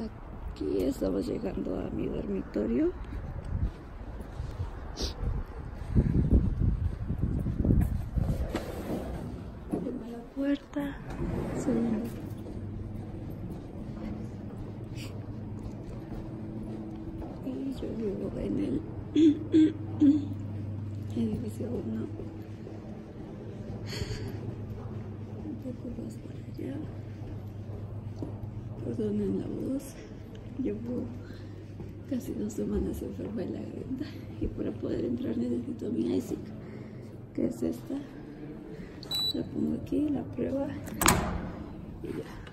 Aquí estamos llegando a mi dormitorio. Tengo la puerta. Y yo vivo en el edificio 1. Un poco más para allá. Perdonen la voz. Llevo casi dos semanas enferma en la garganta y para poder entrar necesito mi ISIC, que es esta. La pongo aquí, la prueba y ya.